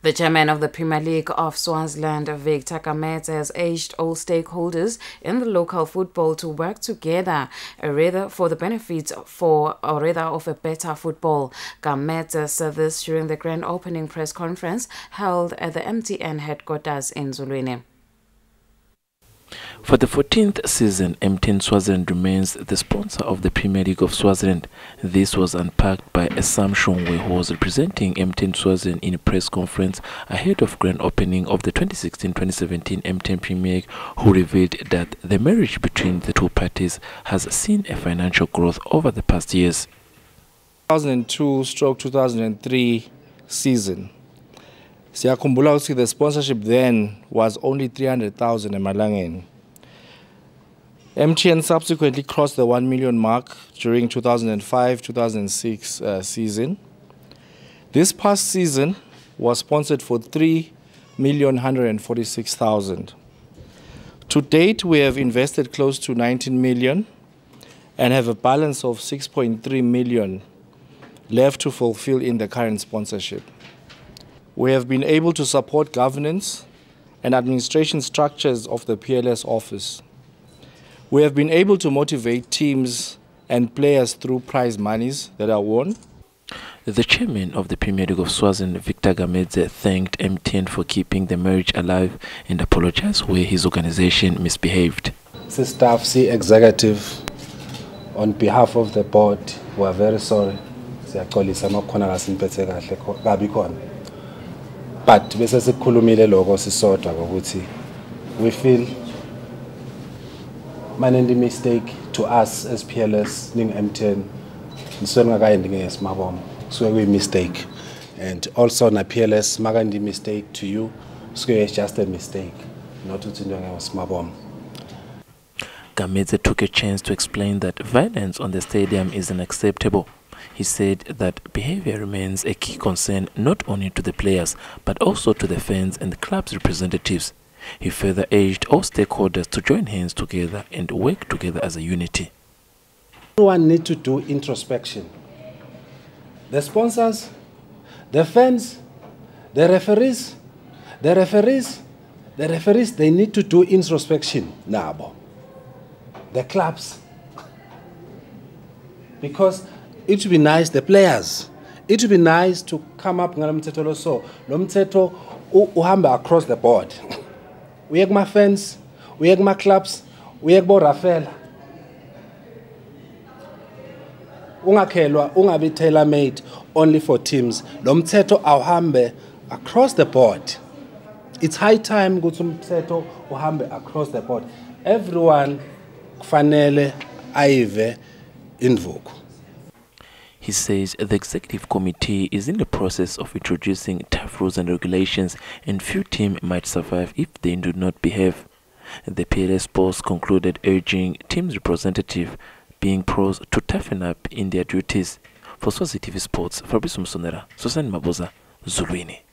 The chairman of the Premier League of Swaziland, Victor Gamedze, has urged all stakeholders in the local football to work together, rather for the benefits for, or rather of a better football. Gamedze said this during the grand opening press conference held at the MTN headquarters in Zulwini. For the 14th season, MTN Swaziland remains the sponsor of the Premier League of Swaziland. This was unpacked by Assam Shongwe, who was representing MTN Swaziland in a press conference ahead of grand opening of the 2016-2017 MTN Premier League, who revealed that the marriage between the two parties has seen a financial growth over the past years. 2002-2003 season siyakhumbula the sponsorship then was only 300,000 emalangeni MTN subsequently crossed the 1 million mark during 2005-2006 uh, season. This past season was sponsored for 3,146,000 to date we have invested close to 19 million and have a balance of 6.3 million left to fulfill in the current sponsorship. We have been able to support governance and administration structures of the PLS office. We have been able to motivate teams and players through prize monies that are won. The chairman of the Premier League of Swaziland, Victor Gamedze, thanked MTN for keeping the marriage alive and apologized where his organization misbehaved. The staff, the executive, on behalf of the board, we are very sorry. Siyaxolisa makukhona la siniphethe kahle kabi khona. but bese sikukhulumile lokho sisodwa ukuthi we feel manendi mistake to us as PLS ning MTN nisuke ngakayendi ngesimabomo kusuke kuyi mistake. And also na PLS makandi mistake to you. Suke it's just a mistake not ukuthi into ngesimabomo Gamedze took a chance to explain that violence on the stadium is unacceptable. He said that behavior remains a key concern not only to the players but also to the fans and the club's representatives. He further urged all stakeholders to join hands together and work together as a unity. Everyone needs to do introspection. The sponsors, the fans, the referees, the referees, the referees, they need to do introspection. Nabo. The clubs. Because it would be nice the players it would be nice to come up ngalo mthetho lo across the board uye kuma fans uye kuma clubs uye borafela ungakhelwa ungabi tailor made only for teams. Lo mthetho awuhambe across the board. It's high time ukuthi umthetho uhambe across the board. Everyone kufanele ayive indvuku He says the executive committee is in the process of introducing tough rules and regulations and few teams might survive if they do not behave. The PLS boss concluded urging teams representative being pros to toughen up in their duties. For Swazi TV Sports, Fabrice Musonera, Susan Maboza, Zulwini.